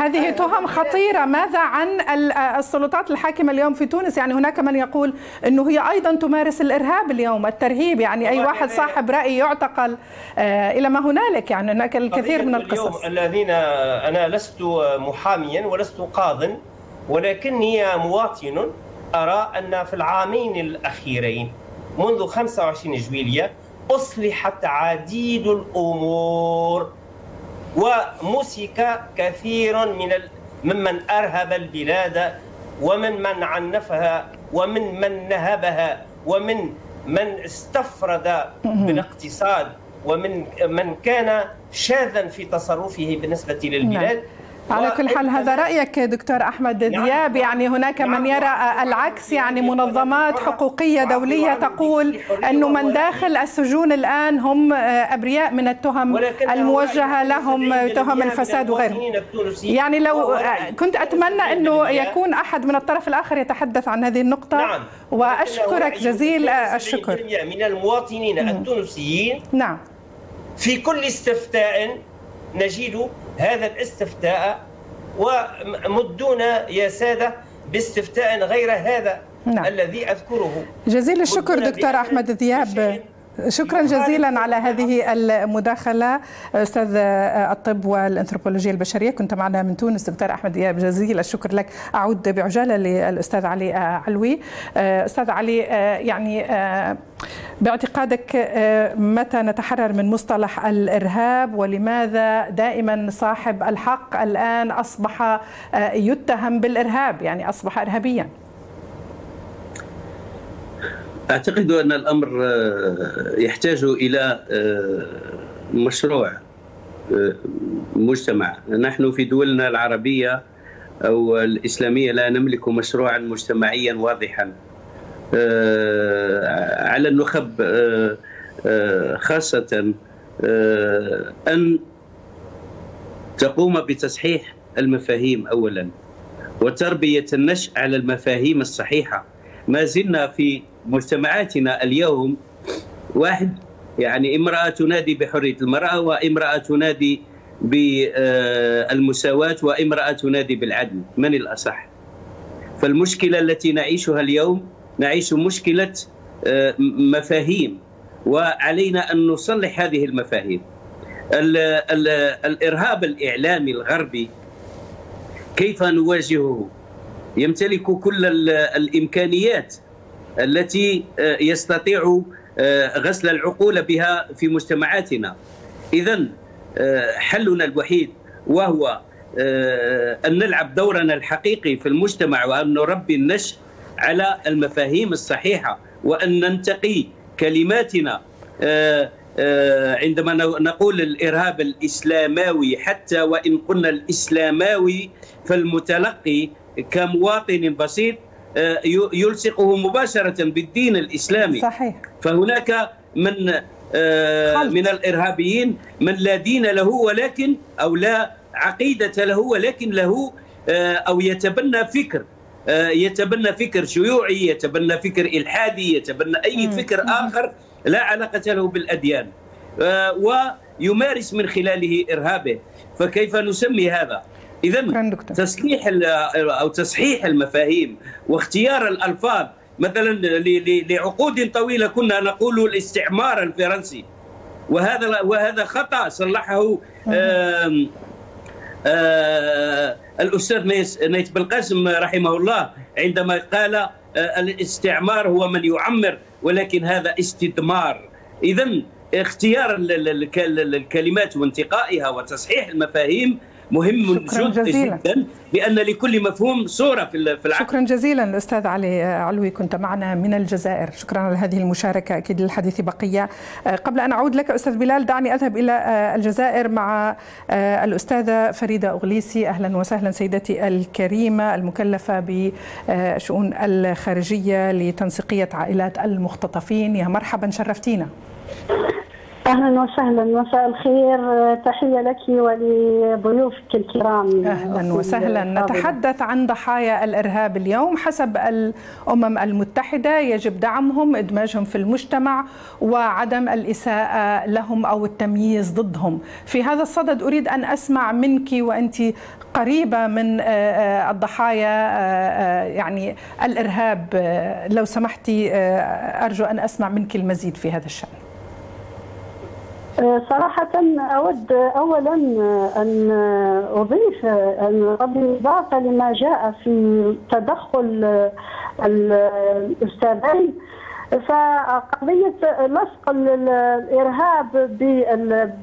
هذه تهم. خطيرة ماذا عن ال- السلطات الحاكمة اليوم في تونس يعني هناك من يقول إنه هي أيضا تمارس الإرهاب اليوم الترهيب يعني أي واحد أنا- صاحب رأي يعتقل آه، إلى ما هنالك يعني هناك الكثير من القصص الذين أنا لست محاميا ولست قاض ولكني مواطن أرى أن في العامين الأخيرين منذ 25 جويلية أصلحت عديد الأمور ومسك كثير من ال... ممن أرهب البلاد ومن من عنفها ومن من نهبها ومن من استفرد بالاقتصاد ومن من كان شاذا في تصرفه بالنسبة للبلاد. على كل حال هذا رأيك دكتور أحمد دياب؟ يعني هناك من يرى العكس يعني منظمات حقوقية دولية تقول انه من داخل السجون الآن هم أبرياء من التهم الموجهة لهم تهم الفساد وغيره يعني لو كنت أتمنى أنه يكون أحد من الطرف الآخر يتحدث عن هذه النقطة. نعم. وأشكرك جزيل الشكر. من المواطنين التونسيين نعم. في كل استفتاء نجد هذا الاستفتاء ومدونا يا سادة باستفتاء غير هذا نعم. الذي أذكره. جزيل الشكر دكتور أحمد ذياب شكرا جزيلا على هذه المداخلة. أستاذ الطب والأنثروبولوجيا البشرية كنت معنا من تونس دكتور أحمد دياب جزيل. الشكر لك. أعود بعجالة للأستاذ علي علوي. أستاذ علي يعني باعتقادك متى نتحرر من مصطلح الإرهاب؟ ولماذا دائما صاحب الحق الآن أصبح يتهم بالإرهاب؟ يعني أصبح إرهابيا. أعتقد أن الأمر يحتاج إلى مشروع مجتمع. نحن في دولنا العربية أو الإسلامية لا نملك مشروعا مجتمعيا واضحا. على النخب خاصة أن تقوم بتصحيح المفاهيم اولا وتربية النشء على المفاهيم الصحيحة. ما زلنا في مجتمعاتنا اليوم واحد يعني امرأة تنادي بحرية المرأة وامرأة تنادي بالمساواة وامرأة تنادي بالعدل من الأصح؟ فالمشكلة التي نعيشها اليوم نعيش مشكلة مفاهيم وعلينا أن نصلح هذه المفاهيم. ال ال الإرهاب الإعلامي الغربي كيف نواجهه؟ يمتلك كل الإمكانيات التي يستطيع غسل العقول بها في مجتمعاتنا. اذا حلنا الوحيد وهو أن نلعب دورنا الحقيقي في المجتمع وأن نربي النشء على المفاهيم الصحيحة وأن ننتقي كلماتنا عندما نقول الإرهاب الإسلاماوي حتى وإن قلنا الإسلاماوي فالمتلقي كمواطن بسيط يلصقه مباشرة بالدين الإسلامي. صحيح. فهناك من من الإرهابيين من لا دين له ولكن أو لا عقيدة له ولكن له أو يتبنى فكر يتبنى فكر شيوعي يتبنى فكر إلحادي يتبنى أي فكر آخر لا علاقة له بالأديان. ويمارس من خلاله إرهابه. فكيف نسمي هذا؟ إذا تصليح أو تصحيح المفاهيم واختيار الألفاظ مثلا لعقود طويلة كنا نقول الاستعمار الفرنسي. وهذا وهذا خطأ صلحه آم آم الأستاذ نيت بالقاسم رحمه الله عندما قال الاستعمار هو من يعمر ولكن هذا استدمار. اذا اختيار الكلمات وانتقائها وتصحيح المفاهيم مهم جدا, جدا لأن لكل مفهوم صورة في العقل. شكرا جزيلا الأستاذ علي علوي كنت معنا من الجزائر. شكرا على هذه المشاركة أكيد للحديث بقية. قبل أن أعود لك أستاذ بلال دعني أذهب إلى الجزائر مع الأستاذة فريدة أغليسي. أهلا وسهلا سيدتي الكريمة المكلفة بشؤون الخارجية لتنسيقية عائلات المختطفين. يا مرحبا شرفتينا. أهلا وسهلا مساء الخير. تحية لك ولضيوفك الكرام. أهلا وسهلا. نتحدث عن ضحايا الإرهاب اليوم. حسب الأمم المتحدة يجب دعمهم إدماجهم في المجتمع وعدم الإساءة لهم أو التمييز ضدهم. في هذا الصدد أريد أن أسمع منك وأنت قريبة من الضحايا يعني الإرهاب. لو سمحتي أرجو أن أسمع منك المزيد في هذا الشأن. صراحة أود أولا أن أضيف أن بالإضافة لما جاء في تدخل الأستاذين فقضية لصق الإرهاب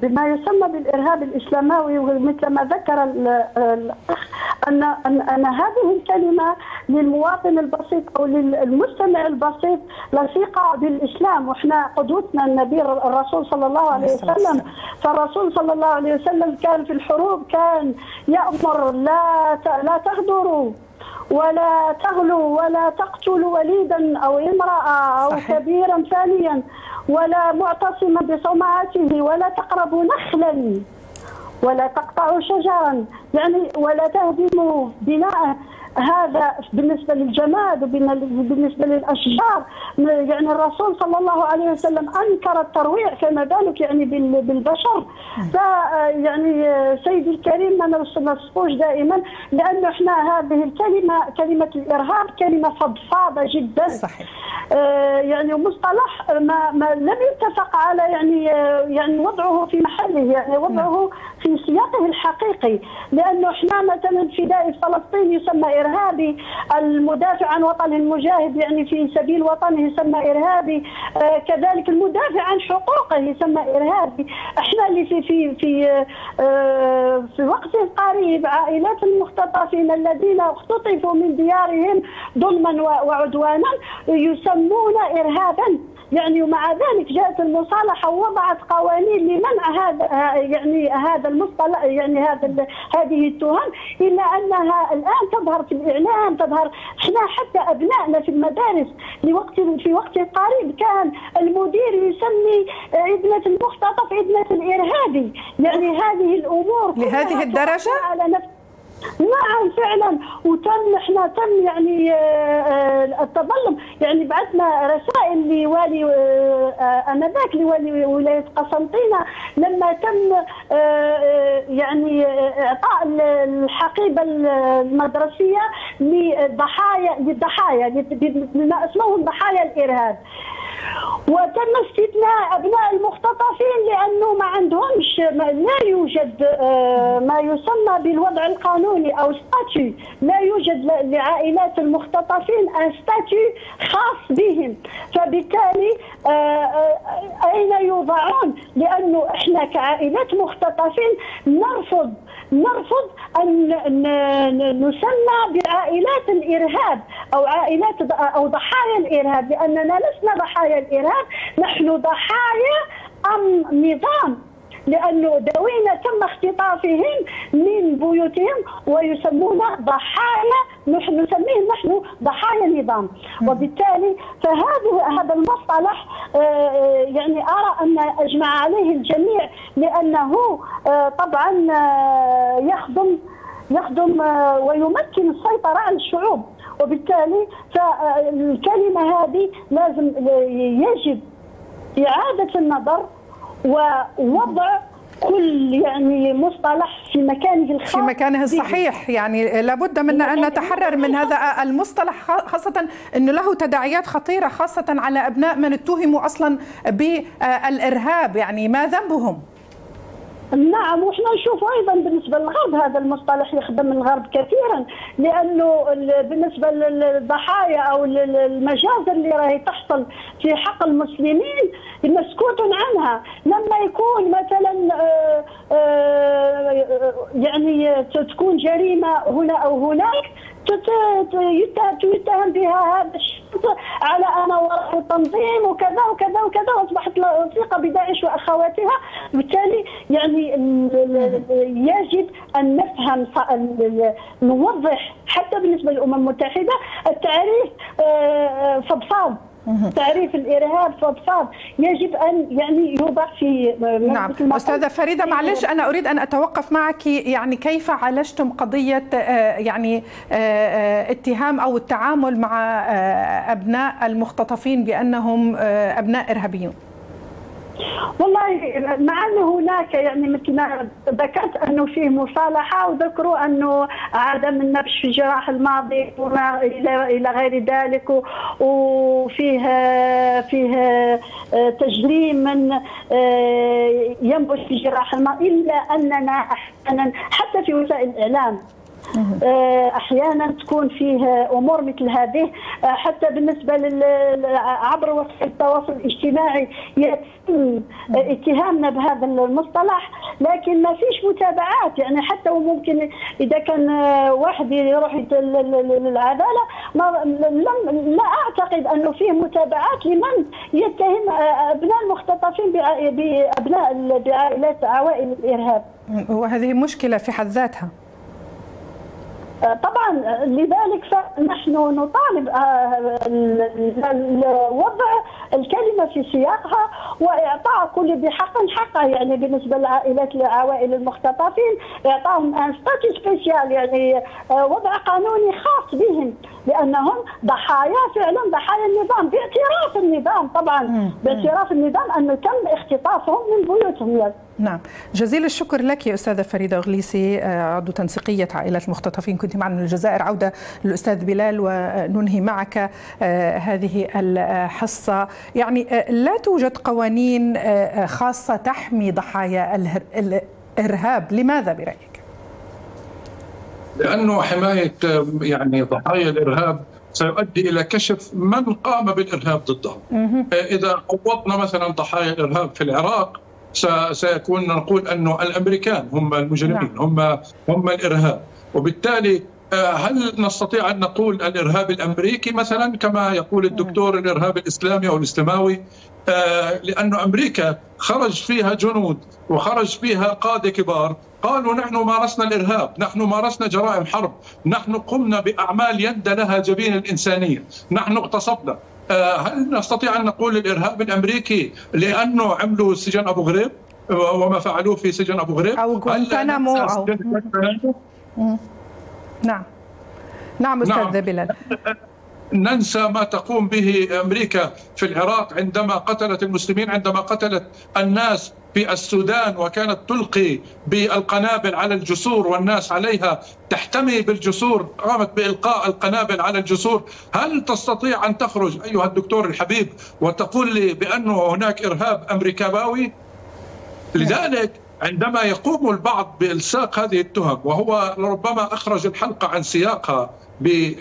بما يسمى بالإرهاب الإسلاموي مثل ما ذكر الأخ أن أن هذه الكلمة للمواطن البسيط أو للمستمع البسيط لصيقة بالإسلام. وإحنا قدوتنا النبي الرسول صلى الله عليه وسلم. فالرسول صلى الله عليه وسلم كان في الحروب كان يأمر لا لا تغدروا. ولا تغلوا ولا تقتلوا وليدا أو امرأة أو صحيح. كبيرا ثانيا ولا معتصما بصومعته ولا تقربوا نخلا ولا تقطعوا شجرا يعني ولا تهدموا بناء هذا بالنسبة للجماد وبالنسبة للأشجار. يعني الرسول صلى الله عليه وسلم أنكر الترويع فما بالك يعني بالبشر. فيعني سيدي الكريم ما نصفوش دائما لأنه إحنا هذه الكلمة كلمة الإرهاب كلمة فضفاضة جدا. صحيح. يعني مصطلح ما, ما لم يتفق على يعني يعني وضعه في محله. يعني وضعه في سياقه الحقيقي لأنه إحنا مثلا فدائي فلسطين يسمى إرهابي المدافع عن وطنه المجاهد يعني في سبيل وطنه يسمى إرهابي آه كذلك المدافع عن حقوقه يسمى إرهابي. إحنا اللي في في في آه في وقت قريب عائلات المختطفين الذين اختطفوا من ديارهم ظلما وعدوانا يسمون ارهابا. يعني ومع ذلك جاءت المصالحة ووضعت قوانين لمنع هذا يعني هذا المصطلح يعني هذا هذه التهم إلا أنها الآن تظهر في الإعلام تظهر إحنا حتى أبنائنا في المدارس لوقت في وقت قريب كان المدير يسمي ابنة المختطف ابنة الإرهابي. يعني هذه الأمور لهذه الدرجة؟ على نفس نعم فعلا. وتم إحنا تم يعني التظلم. يعني بعثنا رسائل لوالي آنذاك لوالي ولاية قسنطينة لما تم يعني إعطاء الحقيبة المدرسية للضحايا للضحايا بما اسمهم ضحايا الإرهاب. وتم استثناء أبناء المختطفين لأنه ما عندهمش لا يوجد ما يسمى بالوضع القانوني أو ستاتيو لا يوجد لعائلات المختطفين ستاتيو خاص بهم. فبالتالي أين يوضعون؟ لأنه إحنا كعائلات مختطفين نرفض نرفض أن نسمى بعائلات الإرهاب أو عائلات أو ضحايا الإرهاب لأننا لسنا ضحايا الإرهاب نحن ضحايا أم نظام لأنه دوينا تم اختطافهم من بيوتهم ويسمون ضحايا نحن نسميهم نحن ضحايا النظام. وبالتالي فهذا هذا المصطلح يعني أرى أن أجمع عليه الجميع لأنه طبعا يخدم يخدم ويمكن السيطره على الشعوب. وبالتالي فالكلمة هذه لازم يجب إعادة النظر ووضع كل يعني مصطلح في مكانه الخاص في مكانه الصحيح. يعني لابد منا أن نتحرر من هذا المصطلح خاصة انه له تداعيات خطيرة خاصة على أبناء من اتهموا أصلا بالإرهاب. يعني ما ذنبهم؟ نعم وإحنا نشوف أيضا بالنسبة للغرب هذا المصطلح يخدم الغرب كثيرا لأنه بالنسبة للضحايا أو المجازر اللي راهي تحصل في حق المسلمين مسكوت عنها. لما يكون مثلا يعني تكون جريمة هنا أو هناك يتهم بها هذا الشخص على أنا وراء التنظيم وكذا وكذا وكذا واصبحت وثيقه بداعش وأخواتها. بالتالي يعني يجب أن نفهم نوضح حتى بالنسبة للأمم المتحدة التعريف فضفاض تعريف الإرهاب فضفاض يجب أن يعني يوضع في نعم. أستاذة فريدة معلش أنا أريد أن أتوقف معك. يعني كيف عالجتم قضية يعني اتهام أو التعامل مع أبناء المختطفين بأنهم أبناء إرهابيون؟ والله مع أنه هناك يعني مثل ما ذكرت أنه فيه مصالحة وذكروا أنه عدم النبش في الجراح الماضي وما إلى إلى غير ذلك وفيه فيه تجريم من ينبش في الجراح الماضي إلا أننا أحيانا حتى في وسائل الإعلام. أحيانا تكون فيه أمور مثل هذه حتى بالنسبة عبر وسائل التواصل الاجتماعي يتم اتهامنا بهذا المصطلح لكن ما فيش متابعات. يعني حتى وممكن إذا كان واحد يروح للعدالة ما لم لا أعتقد أنه فيه متابعات لمن يتهم أبناء المختطفين بأبناء بعائلات عوائل الإرهاب. وهذه مشكلة في حد ذاتها. طبعا لذلك فنحن نطالب وضع الكلمة في سياقها وإعطاء كل ذي حق حقه يعني بالنسبة لعائلات العوائل المختطفين إعطاهم ان ستاتي سبيسيال يعني وضع قانوني خاص بهم لأنهم ضحايا فعلا ضحايا النظام باعتراف النظام طبعا باعتراف النظام انه تم اختطافهم من بيوتهم يعني. نعم. جزيل الشكر لك يا أستاذة فريدة غليسي عضو تنسيقية عائلات المختطفين. كنت معنا من الجزائر عودة للأستاذ بلال وننهي معك هذه الحصة. يعني لا توجد قوانين خاصة تحمي ضحايا الإرهاب. لماذا برأيك؟ لأنه حماية يعني ضحايا الإرهاب سيؤدي إلى كشف من قام بالإرهاب ضدهم. إذا عوضنا مثلا ضحايا الإرهاب في العراق سيكون نقول انه الأمريكان هم المجرمين هم هم الإرهاب. وبالتالي هل نستطيع أن نقول الإرهاب الأمريكي مثلا كما يقول الدكتور الإرهاب الإسلامي أو الاسلاموي لأن أمريكا خرج فيها جنود وخرج فيها قادة كبار. قالوا نحن مارسنا الإرهاب نحن مارسنا جرائم حرب نحن قمنا بأعمال يندى لها جبين الإنسانية نحن اغتصبنا. هل نستطيع أن نقول الإرهاب الأمريكي لأنه عملوا سجن أبو غريب؟ وما فعلوه في سجن أبو غريب؟ أو غوانتنامو أو نعم. نعم أستاذ نعم. بلال ننسى ما تقوم به أمريكا في العراق عندما قتلت المسلمين عندما قتلت الناس في السودان وكانت تلقي بالقنابل على الجسور والناس عليها تحتمي بالجسور قامت بإلقاء القنابل على الجسور. هل تستطيع أن تخرج أيها الدكتور الحبيب وتقول لي بانه هناك إرهاب أمريكاوي؟ لذلك عندما يقوم البعض بإلساق هذه التهم وهو ربما أخرج الحلقة عن سياقها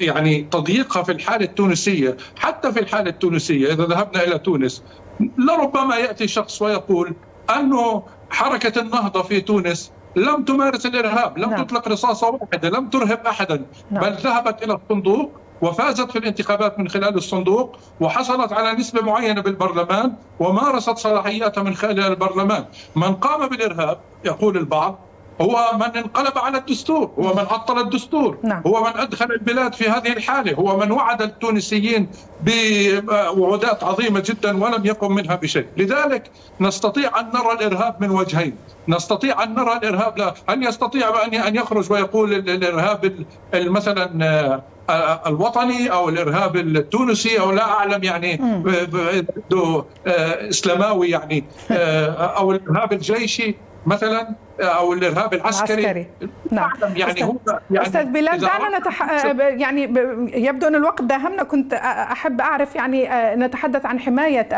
يعني تضييقها في الحالة التونسية حتى في الحالة التونسية إذا ذهبنا إلى تونس لربما يأتي شخص ويقول أنه حركة النهضة في تونس لم تمارس الإرهاب، لم نعم. تطلق رصاصة واحدة، لم ترهب أحدا، نعم. بل ذهبت إلى الصندوق وفازت في الانتخابات من خلال الصندوق وحصلت على نسبة معينة بالبرلمان ومارست صلاحياتها من خلال البرلمان من قام بالإرهاب يقول البعض هو من انقلب على الدستور هو من عطل الدستور نعم. هو من أدخل البلاد في هذه الحالة هو من وعد التونسيين بوعودات عظيمة جدا ولم يقم منها بشيء. لذلك نستطيع أن نرى الإرهاب من وجهين. نستطيع أن نرى الإرهاب لا هل يستطيع أن يخرج ويقول الإرهاب مثلا الوطني أو الإرهاب التونسي أو لا أعلم يعني بده إسلاماوي يعني (laughs) أو الإرهاب الجيشي. مثلا أو الإرهاب العسكري. العسكري. نعم. يعني أستاذ, هو يعني أستاذ بلال دعنا نتح... يعني يبدو أن الوقت داهمنا. كنت أحب أعرف يعني نتحدث عن حماية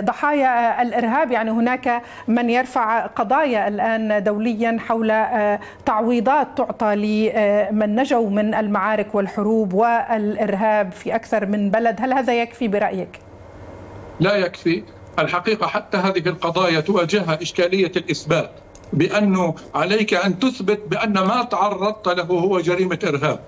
ضحايا الإرهاب. يعني هناك من يرفع قضايا الآن دوليا حول تعويضات تعطى لمن نجوا من المعارك والحروب والإرهاب في أكثر من بلد. هل هذا يكفي برأيك؟ لا يكفي. الحقيقة حتى هذه القضايا تواجهها إشكالية الإثبات بانه عليك أن تثبت بأن ما تعرضت له هو جريمة إرهاب.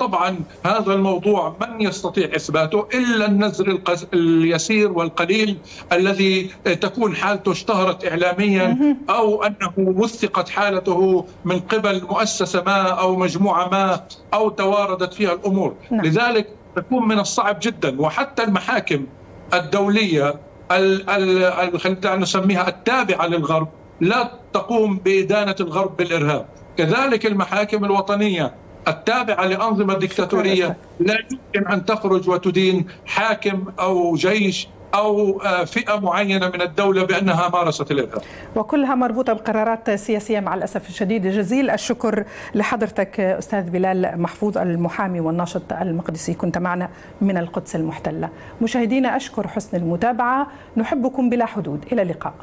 طبعا هذا الموضوع من يستطيع إثباته؟ إلا النزر اليسير والقليل الذي تكون حالته اشتهرت اعلاميا أو أنه وثقت حالته من قبل مؤسسة ما أو مجموعة ما أو تواردت فيها الأمور، لذلك تكون من الصعب جدا. وحتى المحاكم الدولية ال- ال- ال- خلينا نسميها التابعة للغرب لا تقوم بإدانة الغرب بالإرهاب. كذلك المحاكم الوطنية التابعة لأنظمة ديكتاتورية لا يمكن أن تخرج وتدين حاكم أو جيش أو آه، فئة معينة من الدولة بأنها مارست الارهاب. وكلها مربوطة بقرارات سياسية مع الأسف الشديد جزيل الشكر لحضرتك أستاذ بلال محفوظ المحامي والناشط المقدسي كنت معنا من القدس المحتلة. مشاهدينا أشكر حسن المتابعة نحبكم بلا حدود إلى اللقاء.